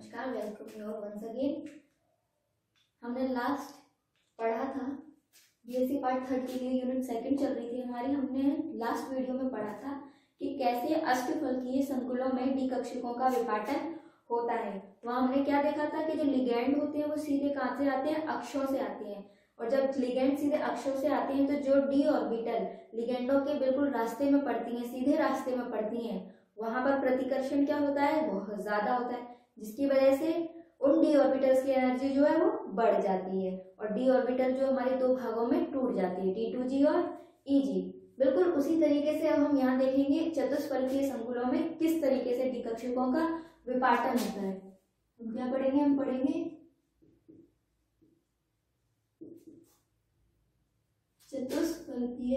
नमस्कार welcome your once again हमने last पढ़ा था बीएससी पार्ट थर्ड के लिए यूनिट सेकंड चल रही थी हमारी। हमने लास्ट वीडियो में पढ़ा था कि कैसे अष्टफलकीय संकुलों में डी कक्षकों का विपाटन होता है। वहाँ हमने क्या देखा था कि जो लिगेंड होते हैं, वो सीधे कहाँ से आते हैं? अक्षों से आते हैं। और जब लिगेंड सीधे अक्षों से आते हैं तो जो डी ऑर्बिटल लिगेंडों के बिल्कुल रास्ते में पड़ती हैं, सीधे रास्ते में पड़ती हैं, वहाँ पर प्रतिकर्षण क्या होता है? बहुत ज़्यादा होता है। जिसकी वजह से उन डी ऑर्बिटल्स की एनर्जी जो है वो बढ़ जाती है और डी ऑर्बिटल जो हमारे दो भागों में टूट जाती है टी टू जी और ई जी बिल्कुल उसी तरीके से अब हम यहाँ देखेंगे चतुष्फलकीय संकुलों में किस तरीके से डी कक्षकों का विपाटन होता है। हम क्या पढ़ेंगे? हम पढ़ेंगे चतुष्फलकीय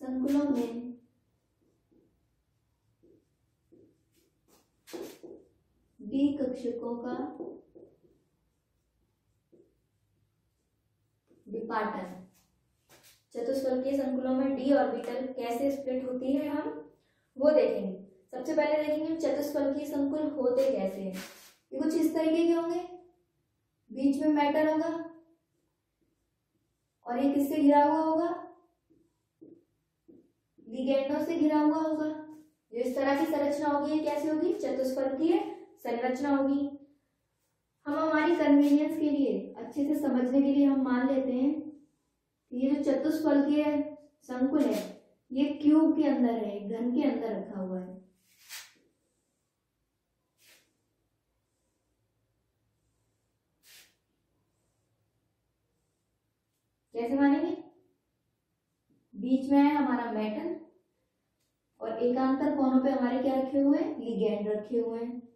संकुलों में डी कक्षकों का विपाटन। चतुष्फलकीय संकुलों में डी ऑर्बिटल कैसे स्प्लिट होती है हम वो देखेंगे। सबसे पहले देखेंगे चतुष्फलकीय संकुल होते कैसे हैं। ये कुछ इस तरीके के होंगे। बीच में मेटल होगा और ये किससे घिरा हुआ होगा? लिगेंडों से घिरा हुआ होगा। जो इस तरह की संरचना होगी, ये कैसी होगी? चतुष्फलकीय संरचना होगी। हम हमारी कन्वीनियंस के लिए, अच्छे से समझने के लिए हम मान लेते हैं ये जो चतुष्फलकीय संकुल है, ये क्यूब के अंदर है घन के अंदर रखा हुआ है। कैसे मानेंगे? बीच में है हमारा मेटल और एकांतर कोनों पे हमारे क्या रखे हुए हैं? लिगेंड रखे हुए हैं।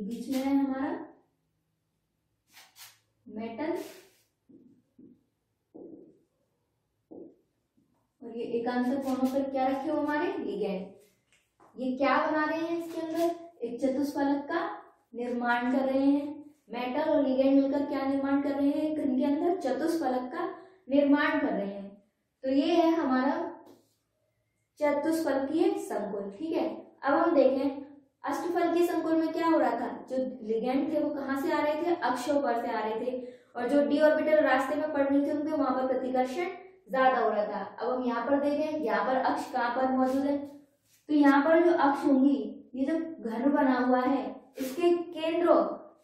बीच में है हमारा। मेटल और ये एकांतर कोनों पर क्या रखे हो हमारे? लिगेंड ये क्या बना रहे हैं इसके अंदर? एक चतुष्फलक का निर्माण कर रहे हैं। मेटल और लिगेंड मिलकर क्या निर्माण कर रहे हैं? घन के अंदर चतुष्फलक का निर्माण कर रहे हैं। तो ये है हमारा चतुष्फलकीय संकुल ठीक है? अब हम देखें अष्टफलकीय संकुल में क्या हो रहा था? जो लिगेंड थे, वो कहाँ से आ रहे थे? अक्षों पर से आ रहे थे। और जो डी ऑर्बिटल रास्ते में पड़ रही थी उनके, वहाँ पर प्रतिकर्षण ज़्यादा हो रहा था। अब हम यहाँ पर देखें, यहाँ पर अक्ष कहाँ पर मौजूद है? तो यहाँ पर जो अक्ष होंगी, ये जो घन बना हुआ है, इसके केंद्र,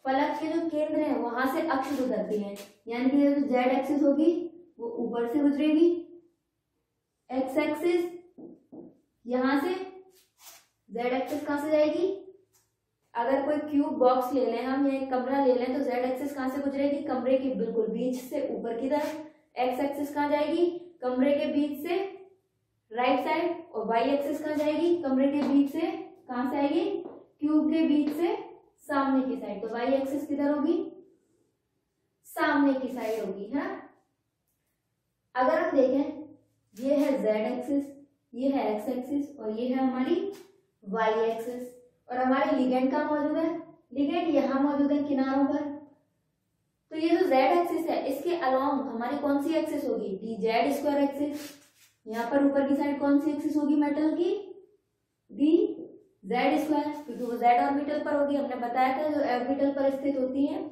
फलक के जो केंद्र है, वहाँ से अक्ष गुजरती है। यानी कि जो जेड एक्सिस होगी, वो ऊपर से गुजरेगी। एक्स एक्सिस यहाँ से जेड एक्सिस कहाँ से जाएगी? अगर कोई क्यूब बॉक्स ले लें हम या कमरा ले लें तो जेड एक्सिस कहाँ से गुजरेगी? कमरे के बिल्कुल बीच से ऊपर की तरफ़। एक्स एक्सिस कहाँ जाएगी? कमरे के बीच से राइट साइड और वाई एक्सिस कहाँ जाएगी? कमरे के बीच से कहाँ से आएगी? क्यूब के बीच से सामने की साइड तो वाई एक्सिस किधर होगी? सामने की साइड होगी, है ना? अगर हम देखें, ये है जेड एक्सिस ये है एक्स एक्सिस और ये है हमारी वाई एक्सिस और हमारे लिगेंड कहाँ मौजूद है? लिगेंड यहाँ मौजूद है किनारों पर। तो ये जो जेड एक्सिस है, इसके अलोंग हमारी कौन सी एक्सिस होगी? डी जेड स्क्वायर एक्सिस यहाँ पर ऊपर की साइड कौन सी एक्सिस होगी मेटल की? डी जेड स्क्वायर क्योंकि वो जेड ऑर्बिटल पर होगी, हमने बताया था जो ऑर्बिटल पर स्थित होती है।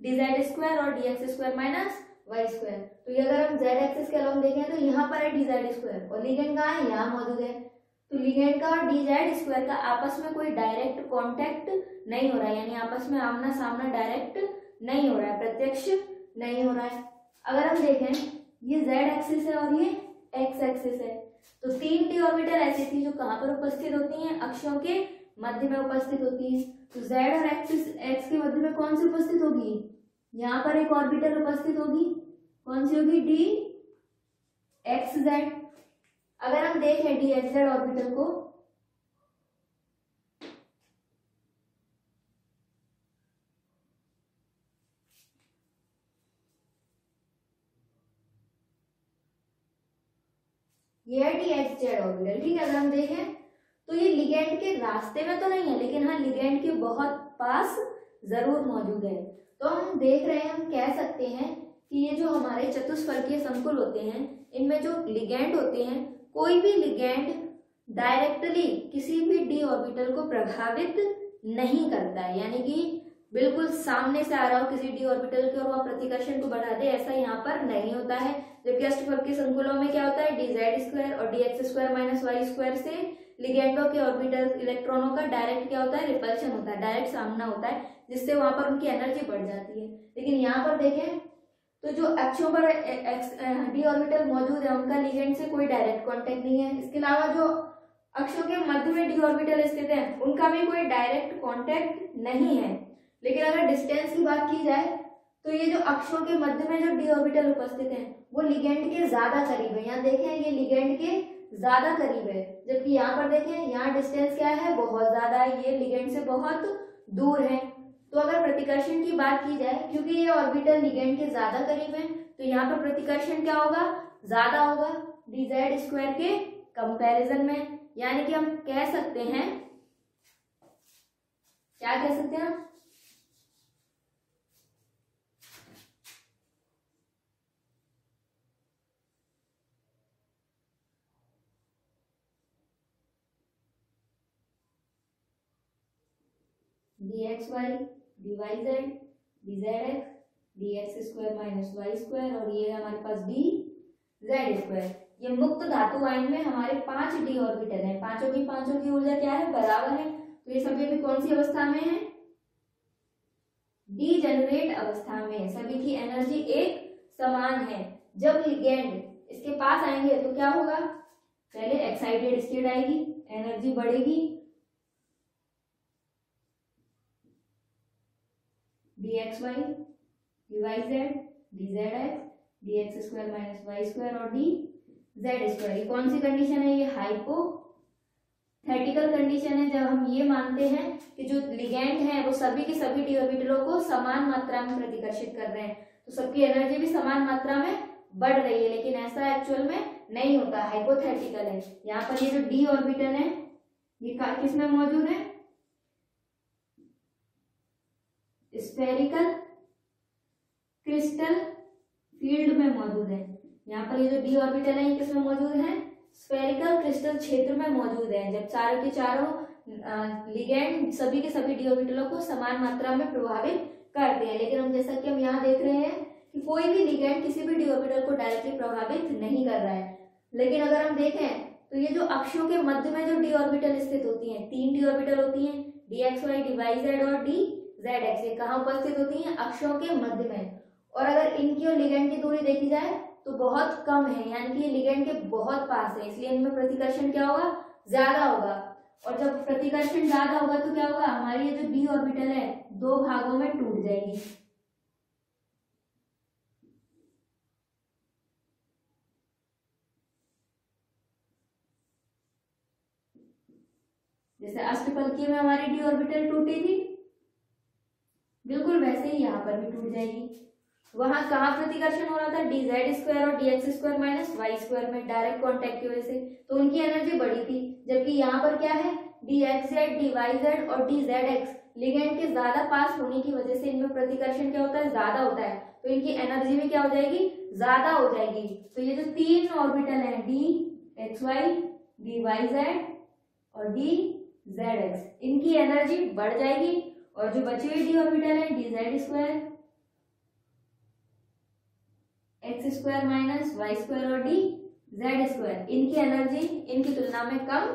डी जेड स्क्वायर और D X square minus Y square तो ये अगर हम जेड एक्सिस के अलोंग देखें तो यहाँ पर है डी जेड स्क्वायर और लिगेंड कहाँ है? यहाँ मौजूद है। तो लिगेंड का और डी जेड स्क्वायर का आपस में कोई डायरेक्ट कांटेक्ट नहीं हो रहा है, यानी आपस में आमना सामना डायरेक्ट नहीं हो रहा है, प्रत्यक्ष नहीं हो रहा है। अगर हम देखें, ये जेड एक्सिस है और ये एक्स एक्सिस है। तो तीन डी ऑर्बिटल ऐसी थी जो कहाँ पर उपस्थित होती हैं? अक्षों के मध्य में उपस्थित होती है। तो जेड और एक्सिस एक्स के मध्य में कौन सी उपस्थित होगी? यहाँ पर एक ऑर्बिटल उपस्थित होगी। कौन सी होगी? डी एक्स जेड अगर हम देखें डी एक्स जेड ऑर्बिटल को, ये डी एक्स जेड ऑर्बिटल ठीक है? अगर हम देखें तो ये लिगेंड के रास्ते में तो नहीं है, लेकिन हाँ लिगेंड के बहुत पास ज़रूर मौजूद है। तो हम देख रहे हैं, हम कह सकते हैं कि ये जो हमारे चतुष्फलकीय संकुल होते हैं, इनमें जो लिगेंड होते हैं कोई भी लिगेंड डायरेक्टली किसी भी डी ऑर्बिटल को प्रभावित नहीं करता है। यानी कि बिल्कुल सामने से आ रहा हो किसी डी ऑर्बिटल के और वह प्रतिकर्षण को बढ़ा दे, ऐसा यहाँ पर नहीं होता है। जबकि अष्टफल संकुलों में क्या होता है? डी जेड स्क्वायर और D X square minus Y square से लिगेंडो के ऑर्बिटल इलेक्ट्रॉनों का डायरेक्ट क्या होता है? रिपल्शन होता है। डायरेक्ट सामना होता है, जिससे वहाँ पर उनकी एनर्जी बढ़ जाती है। लेकिन यहाँ पर देखें तो जो अक्षों पर डी ऑर्बिटल मौजूद है, उनका लिगेंड से कोई डायरेक्ट कॉन्टेक्ट नहीं है। इसके अलावा जो अक्षों के मध्य में डी ऑर्बिटल स्थित है, उनका भी कोई डायरेक्ट कॉन्टेक्ट नहीं है। लेकिन अगर डिस्टेंस की बात की जाए तो ये जो अक्षों के मध्य में जो डी ऑर्बिटल उपस्थित है, वो लिगेंड के ज़्यादा करीब है। यहाँ देखें, ये लिगेंड के ज़्यादा करीब है। जबकि यहाँ पर देखें, यहाँ डिस्टेंस क्या है? बहुत ज़्यादा है। ये लिगेंड से बहुत दूर है। तो अगर प्रतिकर्षण की बात की जाए, क्योंकि ये ऑर्बिटल लिगेंड के ज़्यादा करीब है तो यहाँ पर प्रतिकर्षण क्या होगा? ज़्यादा होगा डी जेड स्क्वायर के कंपैरिजन में। यानी कि हम कह सकते हैं, क्या कह सकते हैं Y D Y Z D Z X D X square और ये है हमारे पास डी जेड स्क्वायर ये मुक्त धातु आयन में हमारे पाँच डी ऑर्बिटल हैं। पाँचों की पाँचों की ऊर्जा क्या है? बराबर है। तो ये सभी भी कौन सी अवस्था में है? डी जनरेट अवस्था में सभी की एनर्जी एक समान है। जब लिगेंड इसके पास आएँगे तो क्या होगा? पहले एक्साइटेड स्टेट आएगी एनर्जी बढ़ेगी Y Z D Z X D X square minus Y square और डी जेड ये कौन सी कंडीशन है? ये हाइपोथेटिकल कंडीशन है, जब हम ये मानते हैं कि जो लिगेंड है, वो सभी के सभी डी ऑर्बिटलों को समान मात्रा में प्रतिकर्षित कर रहे हैं। तो सबकी एनर्जी भी समान मात्रा में बढ़ रही है, लेकिन ऐसा एक्चुअल में नहीं होता। हाइपोथेटिकल है। यहाँ पर ये जो डी ऑर्बिटल है, ये किसमें मौजूद है? स्पेरिकल क्रिस्टल फ़ील्ड में मौजूद है। यहाँ पर ये जो डी ऑर्बिटल है किसमें मौजूद है? स्पेरिकल क्रिस्टल क्षेत्र में मौजूद है। जब चारों के चारों लिगेंड सभी के सभी डी ऑर्बिटलों को समान मात्रा में प्रभावित करते हैं। लेकिन हम जैसा कि हम यहाँ देख रहे हैं कि कोई भी लिगेंड किसी भी डी ऑर्बिटल को डायरेक्टली प्रभावित नहीं कर रहा है। लेकिन अगर हम देखें तो ये जो अक्षों के मध्य में जो डी ऑर्बिटल स्थित होती हैं, तीन डी ऑर्बिटल होती हैं D X Y D Y Z और डी जेड एक्स ये कहाँ उपस्थित होती हैं? अक्षों के मध्य में। और अगर इनकी और लिगेंड की दूरी देखी जाए तो बहुत कम है। यानी कि लिगेंड के बहुत पास है। इसलिए इनमें प्रतिकर्षण क्या होगा? ज़्यादा होगा। और जब प्रतिकर्षण ज़्यादा होगा तो क्या होगा? हमारी ये जो डी ऑर्बिटल है, दो भागों में टूट जाएगी। जैसे अष्टफलकीय में हमारी डी ऑर्बिटल टूटी थी बिल्कुल वैसे ही यहाँ पर भी टूट जाएगी। वहाँ कहा प्रतिकर्षण हो रहा था? डी जेड स्क्वायर और D X square minus Y square में डायरेक्ट कॉन्टेक्ट की वजह से। तो उनकी एनर्जी बढ़ी थी। जबकि यहाँ पर क्या है? D X Z D Y Z और डी जेड एक्स लिगेंड के ज़्यादा पास होने की वजह से इनमें प्रतिकर्षण क्या होता है? ज़्यादा होता है। तो इनकी एनर्जी भी क्या हो जाएगी? ज़्यादा हो जाएगी। तो ये जो तीन ऑर्बिटल है D X Y D Y Z और डी जेड एक्स इनकी एनर्जी बढ़ जाएगी। और जो बची हुई डी ऑर्बिटल है D Z square X square minus Y square और डी जेड स्क्वायर इनकी एनर्जी इनकी तुलना में कम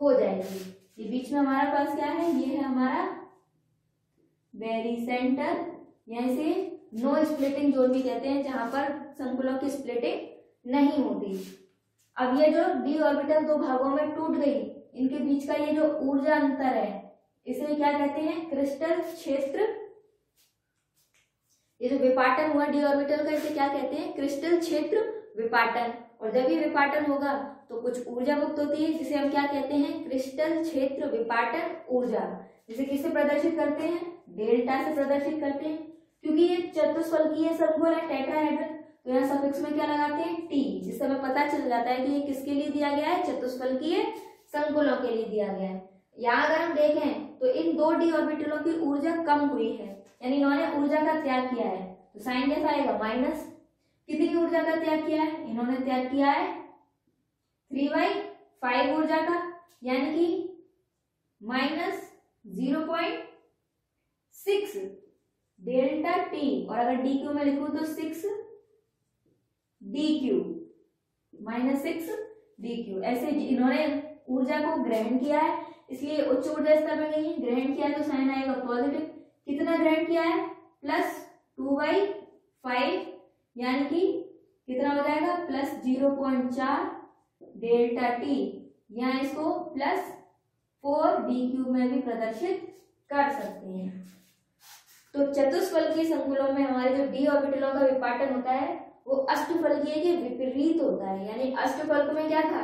हो जाएगी। ये बीच में हमारा पास क्या है? ये है हमारा वेरी सेंटर यहाँ से नो स्प्लिटिंग जोन भी कहते हैं, जहाँ पर संकुलों की स्प्लिटिंग नहीं होती। अब ये जो डी ऑर्बिटल दो भागों में टूट गई, इनके बीच का ये जो ऊर्जा अंतर है इसे क्या कहते हैं? क्रिस्टल क्षेत्र। ये जो विपाटन हुआ डी ऑर्बिटल का, इसे क्या कहते हैं? क्रिस्टल क्षेत्र विपाटन। और जब ये विपाटन होगा तो कुछ ऊर्जा मुक्त होती है, जिसे हम क्या कहते हैं? क्रिस्टल क्षेत्र विपाटन ऊर्जा। जिसे किससे प्रदर्शित करते हैं? डेल्टा से प्रदर्शित करते हैं। क्योंकि ये चतुष्फलकीय संकुल है टेट्राहेड्रल तो यहाँ सफिक्स में क्या लगाते हैं? टी जिससे हमें पता चल जाता है कि ये किसके लिए दिया गया है? चतुष्फल चतुष्फलकीय संकुलों के लिए दिया गया है। यहाँ अगर हम देखें तो इन दो डी ऑर्बिटलों की ऊर्जा कम हुई है, यानी इन्होंने ऊर्जा का त्याग किया है। तो साइन कैसा आएगा? माइनस कितनी ऊर्जा का त्याग किया है? इन्होंने त्याग किया है थ्री बाई फाइव ऊर्जा का, यानी कि minus zero point six delta T और अगर डी क्यू में लिखू तो six D Q minus six D Q ऐसे इन्होंने ऊर्जा को ग्रहण किया है। इसलिए उच्च ऊर्जा स्तर में गई है। ग्रहण किया है तो साइन आएगा पॉजिटिव कितना ग्रहण किया है? प्लस टू बाई फाइव यानी कि कितना हो जाएगा? प्लस ज़ीरो पॉइंट चार डेल्टा टी या इसको प्लस फोर डी क्यूब में भी प्रदर्शित कर सकते हैं। तो चतुष्फलकीय संकुलों में हमारे जो डी ऑर्बिटलों का विपाटन होता है, वो अष्टफलकीय के विपरीत होता है। यानी अष्टफलक में क्या था?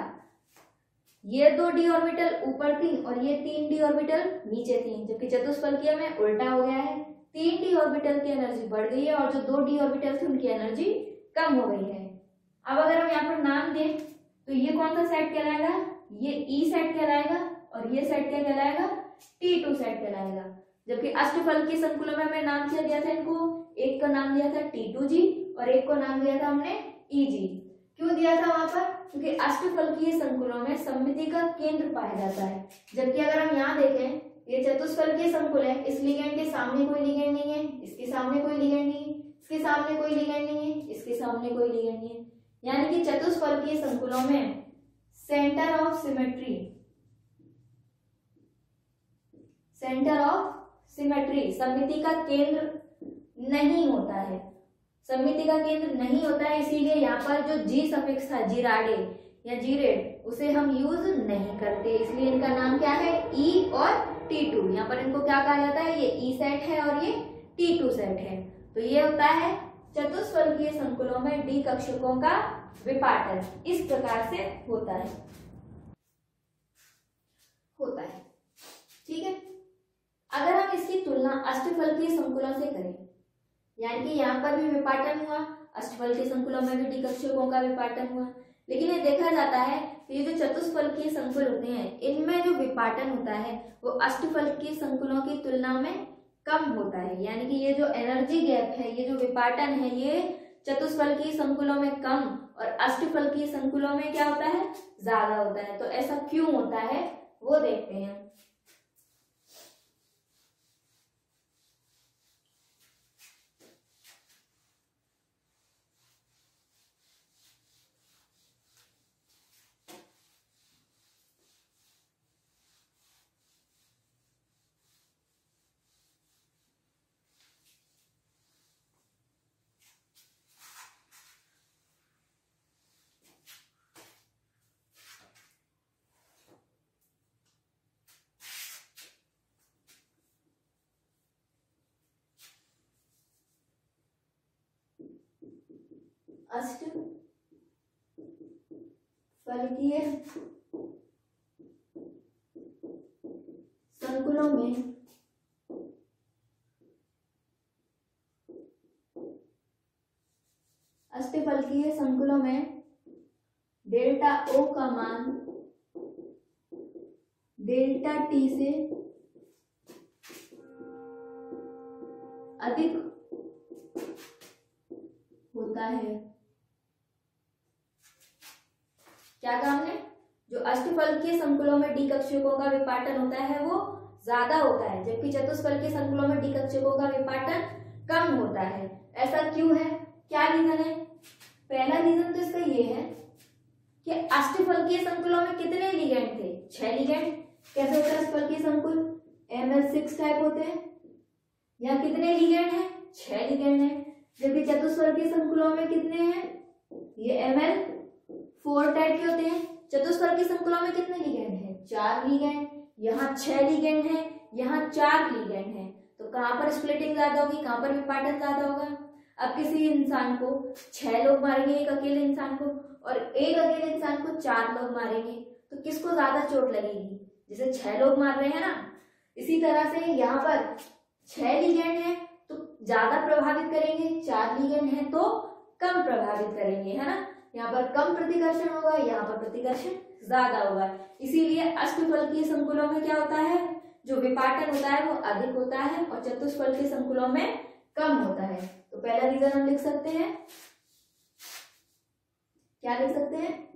ये दो डी ऑर्बिटल ऊपर थी और ये तीन डी ऑर्बिटल नीचे थी जबकि चतुष्फलकीय में उल्टा हो गया है। तीन डी ऑर्बिटल की एनर्जी बढ़ गई है और जो दो डी ऑर्बिटल थे, उनकी एनर्जी कम हो गई है। अब अगर हम यहाँ पर नाम दें तो ये कौन सा सेट कहलाएगा? ये ई e सेट कहलाएगा और ये सेट क्या कहलाएगा? टी टू सेट कहलाएगा। जबकि अष्टफल के संकुल में हमें नाम क्या दिया था इनको, एक का नाम दिया था टी टू जी और एक को नाम दिया था हमने ई e जी क्यों दिया था वहाँ पर? क्योंकि अष्टफलकीय संकुलों में सम्मिति का केंद्र पाया जाता है। जबकि अगर हम यहाँ देखें, ये चतुष्फलकीय संकुल है, इस लिगेंड के सामने कोई लिगेंड नहीं है, इसके सामने कोई लिगेंड नहीं है, इसके सामने कोई लिगेंड नहीं है, इसके सामने कोई लिगेंड नहीं है। यानी कि चतुष्फलकीय संकुलों में centre of symmetry centre of symmetry समिति का केंद्र नहीं होता है। समिति का केंद्र नहीं होता है, इसीलिए यहाँ पर जो जी सफिक्स था जीराडे या जीरेड उसे हम यूज़ नहीं करते। इसलिए इनका नाम क्या है? ई e और टी टू यहाँ पर इनको क्या कहा जाता है? ये ई e सेट है और ये टी टू सेट है। तो ये होता है चतुष्फलकीय संकुलों में डी कक्षकों का विपाटन। इस प्रकार से होता है। होता है। ठीक है? अगर हम इसकी तुलना अष्टफलकीय संकुलों से करें यानी कि यहाँ पर भी विपाटन हुआ, अष्टफल के संकुलों में भी डीकक्षकों का विपाटन हुआ। लेकिन ये देखा जाता है ये जो चतुष्फल के संकुल होते हैं, इनमें जो विपाटन होता है, वो अष्टफल के संकुलों की तुलना में कम होता है। यानी कि ये जो एनर्जी गैप है, ये जो विपाटन है, ये चतुष्फलकीय संकुलों में कम और अष्टफलकीय संकुलों में क्या होता है? ज़्यादा होता है। तो ऐसा क्यों होता है? वो देखते हैं। फलकीय संकुलों में अष्टफलकीय संकुलों में डेल्टा ओ का मान डेल्टा टी से अधिक होता है। क्या कहा हमने? जो अष्टफल के संकुलों में डी कक्षकों का विपाटन होता है, वो ज़्यादा होता है, जबकि चतुष्फल के संकुलों में डी कक्षकों का विपाटन कम होता है। ऐसा क्यों है? क्या रीजन है? पहला रीजन तो इसका ये है कि अष्टफल के संकुलों में कितने लिगेंड थे? छह लिगेंड। कैसे होता है अष्टफल के संकुल? एम एल सिक्स टाइप होते हैं। यहाँ कितने लिगेंड है? छह लिगेंड है। जबकि चतुस्वर के संकुलों में कितने हैं? ये एम एल फोर टाइप के होते हैं। चतुस्वर के संकुलों में कितने लिगेंड है? चार लिगेंड यहाँ छह लिगेंड है। यहाँ चार लिगेंड है। तो कहाँ पर स्प्लिटिंग ज़्यादा होगी? कहाँ पर विपाटन ज़्यादा होगा? अब किसी इंसान को छह लोग मारेंगे, एक अकेले इंसान को, और एक अकेले इंसान को चार लोग मारेंगे तो किसको ज़्यादा चोट लगेगी? जैसे छह लोग मार रहे हैं ना, इसी तरह से यहाँ पर छह लिगेंड है तो ज़्यादा प्रभावित करेंगे, चार लिगेंड है तो कम प्रभावित करेंगे, है ना? यहाँ पर कम प्रतिकर्षण होगा, यहाँ पर प्रतिकर्षण ज़्यादा होगा। इसीलिए अष्टफल के संकुलों में क्या होता है? जो विपाटन होता है वो अधिक होता है और चतुष्फल के संकुलों में कम होता है। तो पहला रीजन हम लिख सकते हैं। क्या लिख सकते हैं?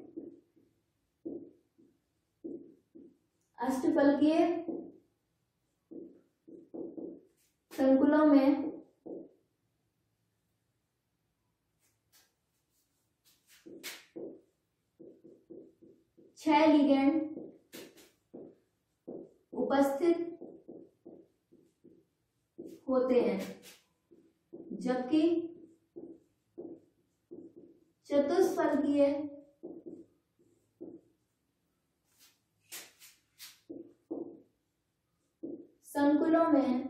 अष्टफल के संकुलों में छह लिगेंड उपस्थित होते हैं जबकि चतुष्फलकीय संकुलों में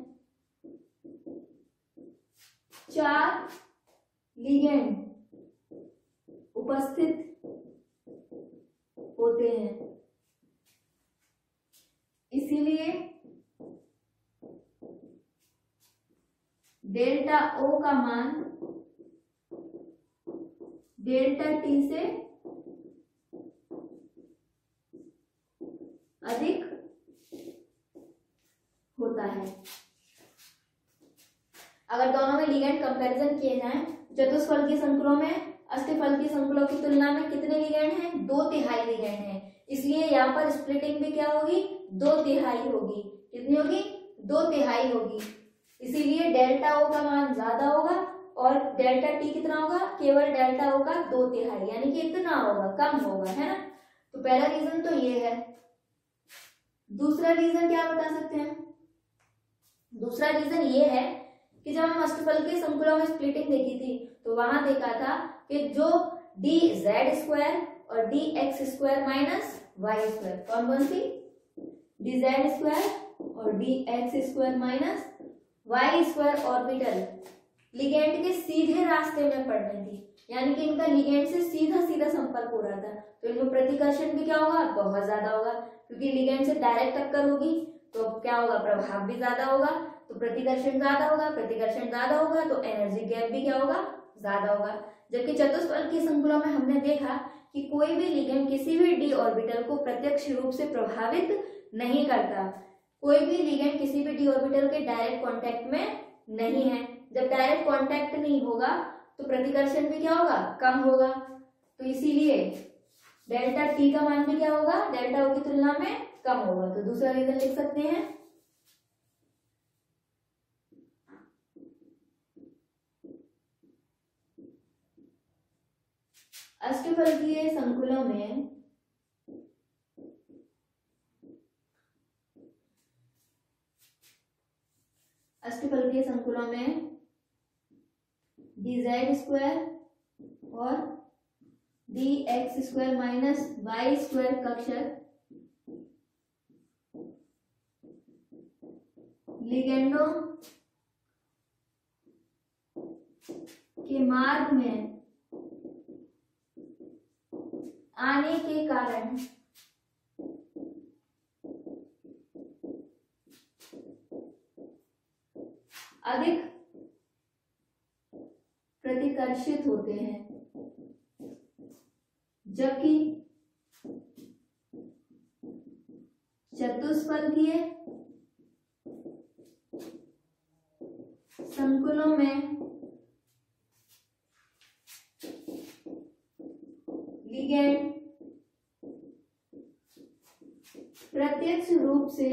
चार लिगेंड उपस्थित होते हैं इसीलिए डेल्टा ओ का मान डेल्टा टी से अधिक होता है। अगर दोनों में लिगेंड कंपैरिजन किए जाए, चतुष्फल के संकुलों में अष्टफल के संकुलों की तुलना में कितने लिगेंड हैं? दो तिहाई लिगेंड हैं। इसलिए यहाँ पर स्प्लिटिंग भी क्या होगी? दो तिहाई होगी। कितनी होगी? दो तिहाई होगी। इसीलिए डेल्टा ओ का मान ज़्यादा होगा और डेल्टा टी कितना होगा? केवल डेल्टा ओ का दो तिहाई, यानी कि इतना होगा, कम होगा, है ना? तो पहला रीजन तो ये है। दूसरा रीजन क्या बता सकते हैं? दूसरा रीजन ये है कि जब हम अष्टफल के संकुलों में स्प्लिटिंग देखी थी तो वहाँ देखा था कि जो डी जेड स्क्वायर और D X square minus Y square कौन कौन सी? डी जेड स्क्वायर और D X square minus Y square orbital ligand के सीधे रास्ते में पड़ने थी। यानी कि इनका लिगेंड से सीधा सीधा संपर्क हो रहा था। तो इनमें प्रतिकर्षण भी क्या होगा? बहुत ज़्यादा होगा। क्योंकि लिगेंड से डायरेक्ट टक्कर होगी तो क्या होगा? प्रभाव भी ज़्यादा होगा तो प्रतिकर्षण ज़्यादा होगा, प्रतिकर्षण ज़्यादा होगा तो एनर्जी गैप भी क्या होगा? ज़्यादा होगा। जबकि चतुष्फल के संकुलों में हमने देखा कि कोई भी लिगेंड किसी भी डी ऑर्बिटल को प्रत्यक्ष रूप से प्रभावित नहीं करता। कोई भी लिगेंड किसी भी डी ऑर्बिटल के डायरेक्ट कांटेक्ट में नहीं है। जब डायरेक्ट कांटेक्ट नहीं होगा तो प्रतिकर्षण भी क्या होगा? कम होगा। तो इसीलिए डेल्टा टी का मान भी क्या होगा? डेल्टा ओ की तुलना में कम होगा। तो दूसरा रीजन लिख सकते हैं। अष्टफलकीय संकुलों में अष्टफलकीय संकुलों में डी जेड स्क्वायर और D X square minus Y square कक्षर लिगेंडो के मार्ग में आने के कारण अधिक प्रतिकर्षित होते हैं जबकि चतुष्पदीय संकुलों में लिगेंड प्रत्यक्ष रूप से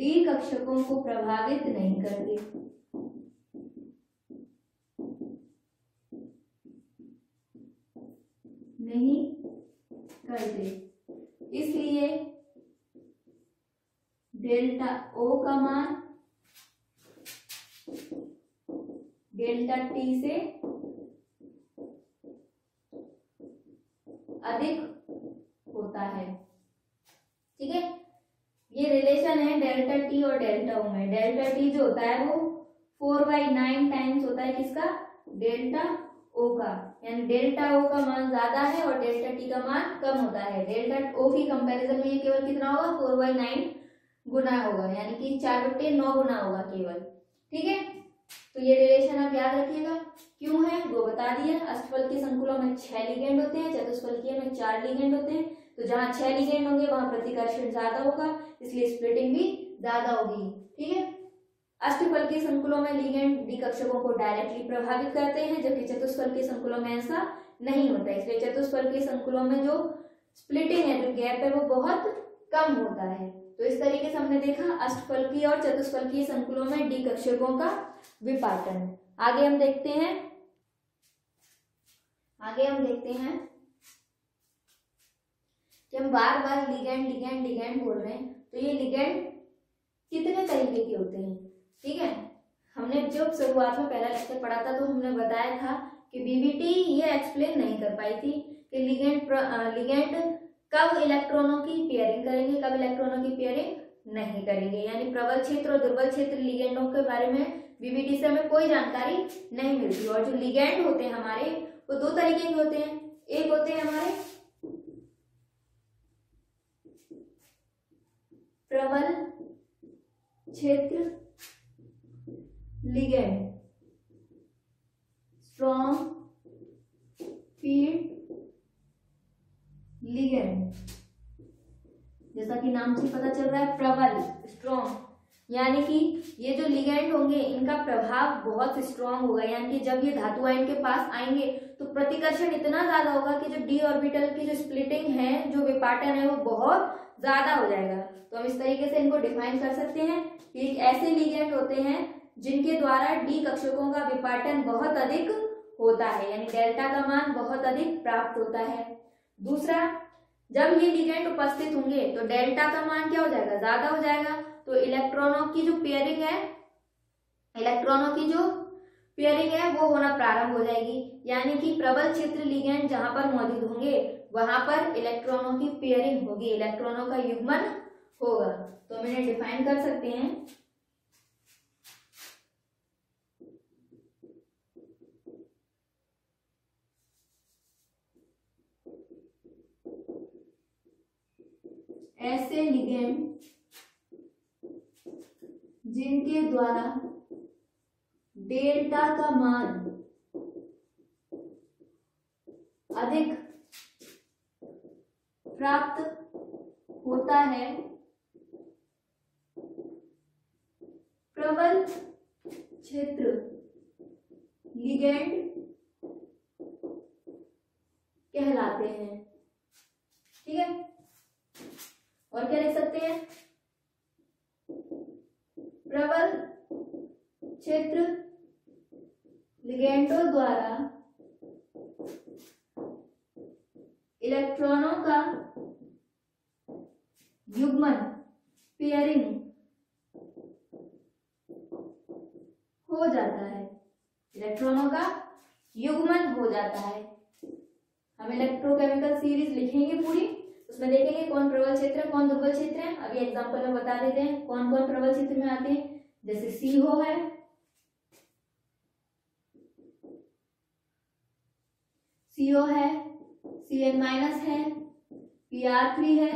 डी कक्षकों को प्रभावित नहीं करते। नहीं करते। इसलिए डेल्टा ओ का मान डेल्टा टी से अधिक होता है। रिलेशन है डेल्टा टी और डेल्टा ओ में। डेल्टा टी जो होता है वो फोर बाई नाइन टाइम्स होता है किसका? डेल्टा ओ का। यानी डेल्टा ओ का मान ज़्यादा है और डेल्टा टी का मान कम होता है। डेल्टा ओ की कंपैरिजन में ये केवल कितना होगा? फोर बाई नाइन गुना होगा। यानी कि चार बट्टे नौ गुना होगा केवल। ठीक है? तो ये रिलेशन आप याद रखिएगा। क्यों है? वो बता दिया। अष्टफल के संकुलों में छह लिगेंड होते हैं चतुष्फलकीय में चार लिगेंड होते हैं। तो जहाँ छह लिगेंड होंगे, वहाँ प्रतिकर्षण ज़्यादा होगा, इसलिए स्प्लिटिंग भी ज़्यादा होगी, ठीक है? अष्टफल के संकुलों में लिगेंड डी कक्षकों को डायरेक्टली प्रभावित करते हैं, जबकि चतुष्फल के संकुलों में ऐसा नहीं होता, इसलिए चतुष्फल के संकुलों में जो स्प्लिटिंग है, जो गैप है, वो बहुत कम होता है। तो इस तरीके से हमने देखा अष्टफल की और चतुष्फल की संकुलों में डी कक्षकों का विपाटन आगे हम देखते हैं, आगे हम देखते हैं कि हम बार बार लिगेंड लिगेंड लिगेंड बोल रहे हैं तो ये लिगेंड कितने तरीके के होते हैं? ठीक है? हमने जब शुरुआत में पहला लेक्चर पढ़ा था तो हमने बताया था कि बीबीटी ये एक्सप्लेन नहीं कर पाई थी कि लिगेंड लिगेंड कब इलेक्ट्रॉनों की पेयरिंग करेंगे, कब इलेक्ट्रॉनों की पेयरिंग नहीं करेंगे। यानी प्रबल क्षेत्र और दुर्बल क्षेत्र लिगेंडों के बारे में बीबीटी से हमें कोई जानकारी नहीं मिलती। और जो लिगेंड होते हैं हमारे, वो दो तरीके के होते हैं। एक होते हैं हमारे प्रबल क्षेत्र लिगेंड स्ट्रॉन्ग फ़ील्ड लिगेंड जैसा कि नाम से पता चल रहा है, प्रबल स्ट्रॉन्ग यानी कि ये जो लिगेंड होंगे, इनका प्रभाव बहुत स्ट्रॉन्ग होगा। यानी कि जब ये धातु आयन के पास आएँगे तो प्रतिकर्षण इतना ज़्यादा होगा कि जो डी ऑर्बिटल की जो स्प्लिटिंग है, जो विपाटन है, वो बहुत ज़्यादा हो जाएगा। तो हम इस तरीके से इनको डिफाइन कर सकते हैं कि ऐसे लिगेंड होते हैं जिनके द्वारा डी कक्षकों का विपाटन बहुत अधिक होता है, यानी डेल्टा का मान बहुत अधिक प्राप्त होता है। दूसरा, जब ये लिगेंड उपस्थित होंगे तो डेल्टा का मान क्या हो जाएगा? ज़्यादा हो जाएगा। तो इलेक्ट्रॉनों की जो पेयरिंग है, इलेक्ट्रॉनों की जो पेयरिंग है, वो होना प्रारंभ हो जाएगी। यानी कि प्रबल क्षेत्र लिगेंड जहाँ पर मौजूद होंगे वहाँ पर इलेक्ट्रॉनों की पेयरिंग होगी, इलेक्ट्रॉनों का युग्मन होगा। तो हम इन्हें डिफाइन कर सकते हैं। ऐसे लिगेंड जिनके द्वारा डेल्टा का मान अधिक प्राप्त होता है प्रबल क्षेत्र लिगेंड कहलाते हैं ठीक है और क्या लिख सकते हैं प्रबल क्षेत्र लिगेंडो द्वारा इलेक्ट्रॉनों का युग्मन पेयरिंग हो जाता है इलेक्ट्रॉनों का युग्मन हो जाता है हम इलेक्ट्रोकेमिकल सीरीज़ लिखेंगे पूरी उसमें देखेंगे कौन प्रबल क्षेत्र है कौन दुर्बल अभी एग्जांपल में बता देते हैं कौन कौन प्रबल क्षेत्र में आते हैं? जैसे सी हो। है सीओ है सी एन माइनस है पी आर थ्री है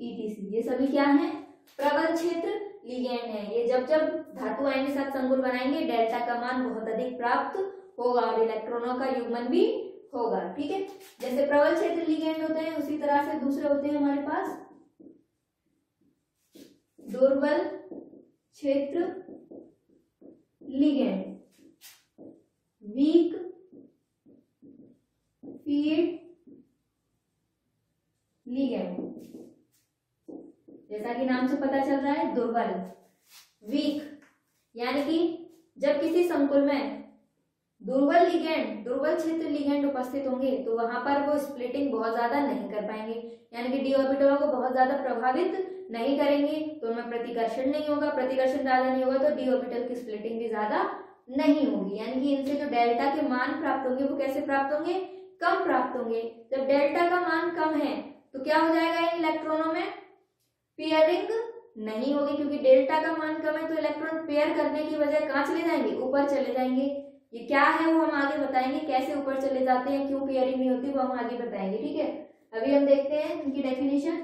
ईटीसी ये सभी क्या है? प्रबल क्षेत्र लिगेंड है। ये जब जब धातु आयन के साथ संकुल बनाएँगे डेल्टा का मान बहुत अधिक प्राप्त होगा और इलेक्ट्रॉनों का युग्मन भी होगा। ठीक है? जैसे प्रबल क्षेत्र लिगेंड होते हैं, उसी तरह से दूसरे होते हैं हमारे पास। दुर्बल क्षेत्र लिगेंड वीक फ़ीड लिगेंड जैसा कि नाम से पता चल रहा है, दुर्बल वीक यानी कि जब किसी संकुल में दुर्बल लिगेंड दुर्बल क्षेत्र लिगेंड उपस्थित होंगे तो वहाँ पर वो स्प्लिटिंग बहुत ज़्यादा नहीं कर पाएँगे। यानी कि डी ऑर्बिटलों को बहुत ज़्यादा प्रभावित नहीं करेंगे तो उनमें प्रतिकर्षण नहीं होगा, प्रतिकर्षण ज़्यादा नहीं होगा तो डी ऑर्बिटल की स्प्लिटिंग भी ज़्यादा नहीं होगी। यानी कि इनसे जो डेल्टा के मान प्राप्त होंगे, वो कैसे प्राप्त होंगे? कम प्राप्त होंगे। जब डेल्टा का मान कम है तो क्या हो जाएगा इन इलेक्ट्रॉनों में? पेयरिंग नहीं होगी, क्योंकि डेल्टा का मान कम है तो इलेक्ट्रॉन पेयर करने की वजह कहाँ चले जाएँगे? ऊपर चले जाएँगे। ये क्या है, वो हम आगे बताएँगे, कैसे ऊपर चले जाते हैं, क्यों पेयरिंग नहीं होती, वो हम आगे बताएँगे, ठीक है? अभी हम देखते हैं इनकी डेफिनेशन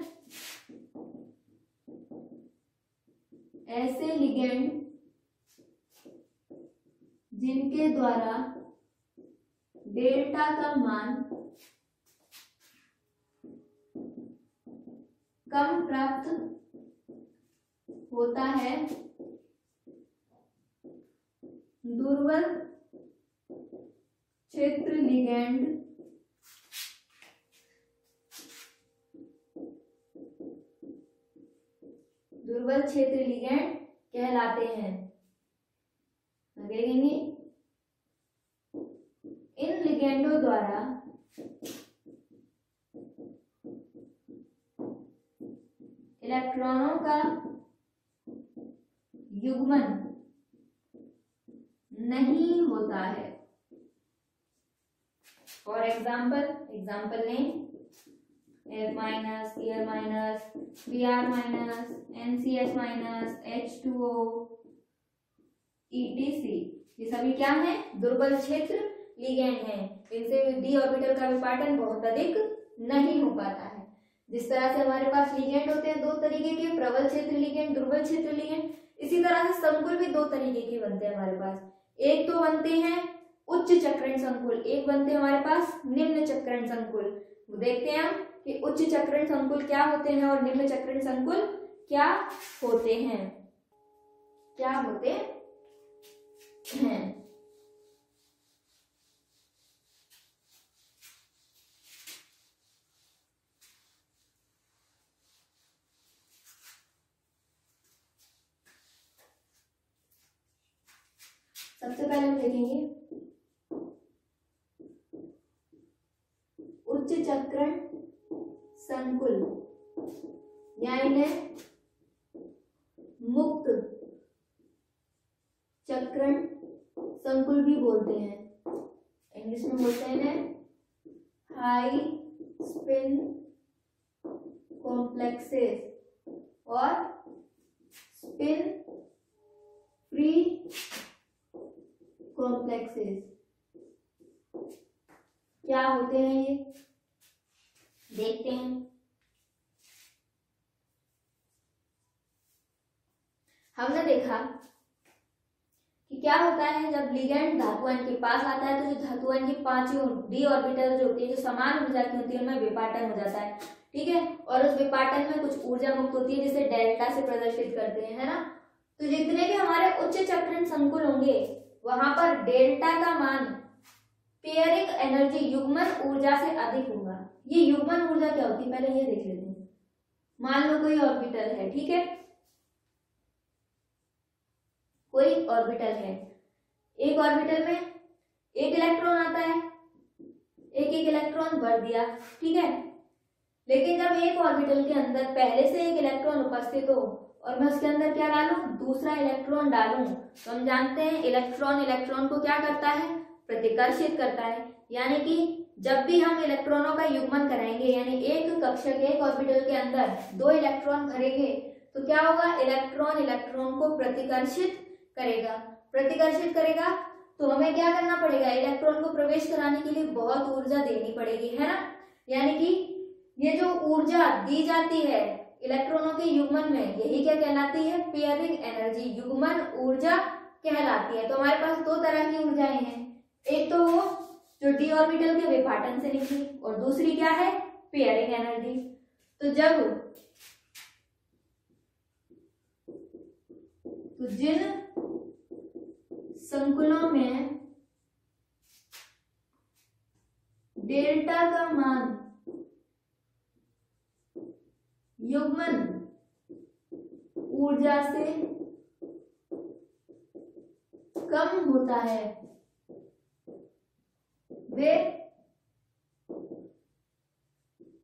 ऐसे लिगेंड जिनके द्वारा डेल्टा का मान कम प्राप्त होता है दुर्बल क्षेत्र लिगेंड एग्ज़ाम्पल ने F minus year minus B R minus N C S minus H two O etc ये सभी क्या है? दुर्बल क्षेत्र लिगेंड है। इनसे डी ऑर्बिटल का विपाटन बहुत अधिक नहीं हो पाता है। जिस तरह से हमारे पास लिगेंड होते हैं, दो तरीके के प्रबल क्षेत्र लिगेंड दुर्बल क्षेत्र लिगेंड इसी तरह से संकुल भी दो तरीके के बनते हैं हमारे पास। एक तो बनते हैं उच्च चक्रण संकुल। एक बनते हैं हमारे पास, निम्न चक्रण संकुल। देखते हैं हम कि उच्च चक्रण संकुल क्या होते हैं और निम्न चक्रण संकुल क्या होते हैं। क्या होते हैं? सबसे पहले हम देखेंगे उच्च चक्रण संकुल। या इन्हें मुक्त चक्रण संकुल भी बोलते हैं। इंग्लिश में बोलते हैं इन्हें हाई स्पिन कॉम्प्लेक्सेस और स्पिन फ्री कॉम्प्लेक्सेस क्या होते हैं ये? देखते हैं। हमने देखा कि क्या होता है, जब लिगेंड धातुअन के पास आता है तो जो धातुअन की पाँचों डी ऑर्बिटल जो होती है, जो समान ऊर्जा की होती है, उनमें विपाटन हो जाता है। ठीक है? और उस विपाटन में कुछ ऊर्जा मुक्त होती है, जिसे डेल्टा से प्रदर्शित करते हैं, है ना? तो जितने भी हमारे उच्च चक्रण संकुल होंगे, वहाँ पर डेल्टा का मान पेयरिंग एनर्जी युग्मन ऊर्जा से अधिक होगा। ये युग्मन ऊर्जा क्या होती? है पहले ये देख लेते हैं। मान लो कोई ऑर्बिटल है, ठीक है? कोई ऑर्बिटल है। एक ऑर्बिटल में एक इलेक्ट्रॉन आता है, एक एक इलेक्ट्रॉन भर दिया, ठीक है? लेकिन जब एक ऑर्बिटल के अंदर पहले से एक इलेक्ट्रॉन उपस्थित हो, और मैं उसके अंदर क्या डालूं? दूसरा इलेक्ट्रॉन डालूं। तो हम जानते हैं इलेक्ट्रॉन इलेक्ट्रॉन को क्या करता है? प्रतिकर्षित करता है। यानी कि जब भी हम इलेक्ट्रॉनों का युग्मन कराएँगे, यानी एक कक्षक एक ऑर्बिटल के अंदर दो इलेक्ट्रॉन भरेंगे तो क्या होगा? इलेक्ट्रॉन इलेक्ट्रॉन को प्रतिकर्षित करेगा। प्रतिकर्षित करेगा तो हमें क्या करना पड़ेगा? इलेक्ट्रॉन को प्रवेश कराने के लिए बहुत ऊर्जा देनी पड़ेगी, है ना? यानी कि ये जो ऊर्जा दी जाती है इलेक्ट्रॉनों के युग्मन में, यही क्या कहलाती है? पेयरिंग एनर्जी युग्मन ऊर्जा कहलाती है। तो हमारे पास दो तरह की ऊर्जाएँ हैं। एक तो वो जो डी ऑर्बिटल के विभाटन से निकली और दूसरी क्या है? पेयरिंग एनर्जी तो जब तो जिन संकुलों में डेल्टा का मान युग्मन ऊर्जा से कम होता है वे